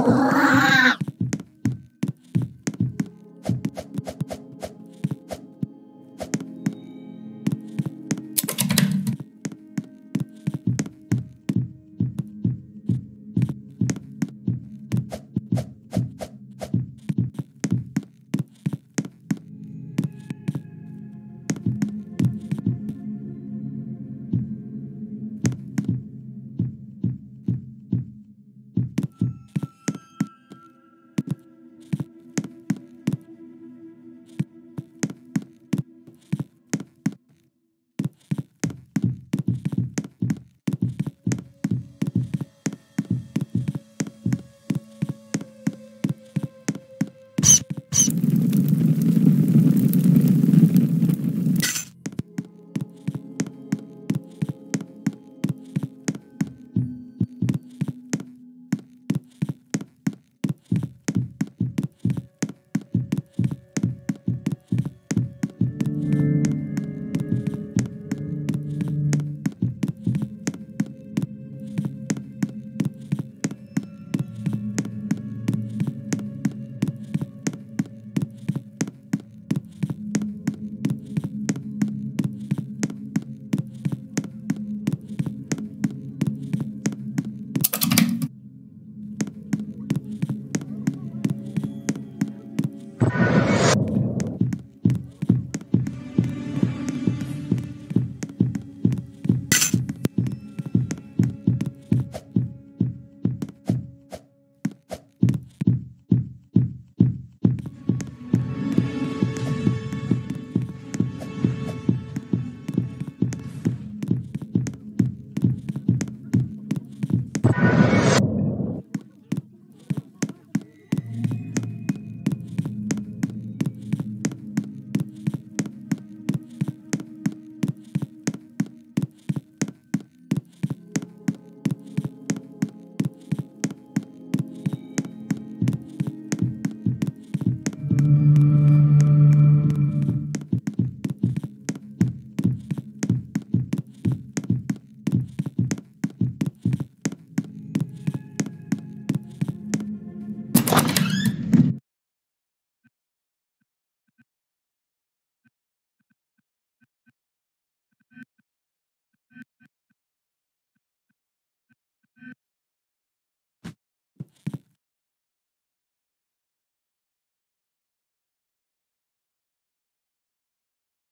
Uau!